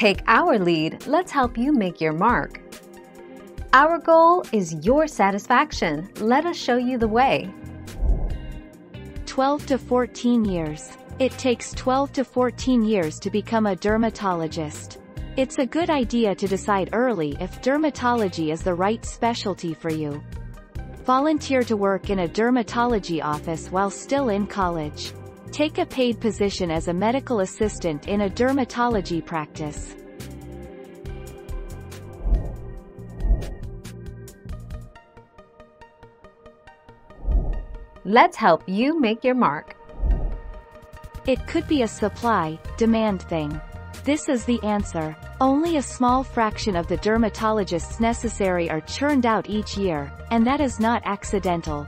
Take our lead, let's help you make your mark. Our goal is your satisfaction. Let us show you the way. 12 to 14 years. It takes 12 to 14 years to become a dermatologist. It's a good idea to decide early if dermatology is the right specialty for you. Volunteer to work in a dermatology office while still in college. Take a paid position as a medical assistant in a dermatology practice. Let's help you make your mark. It could be a supply, demand thing. This is the answer. Only a small fraction of the dermatologists necessary are churned out each year, and that is not accidental.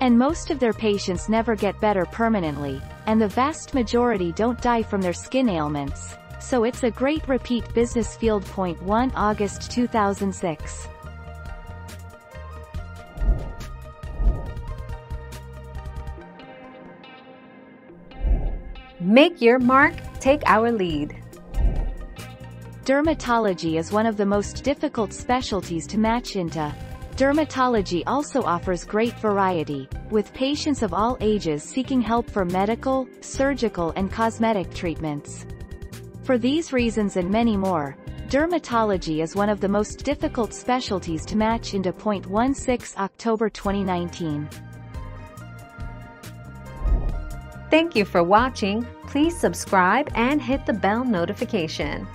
And most of their patients never get better permanently, and the vast majority don't die from their skin ailments. So it's a great repeat business field. Point 1 August 2006. Make your mark, take our lead. Dermatology is one of the most difficult specialties to match into. Dermatology also offers great variety, with patients of all ages seeking help for medical, surgical and cosmetic treatments. For these reasons and many more, dermatology is one of the most difficult specialties to match into. 16 October 2019. Thank you for watching. Please subscribe and hit the bell notification.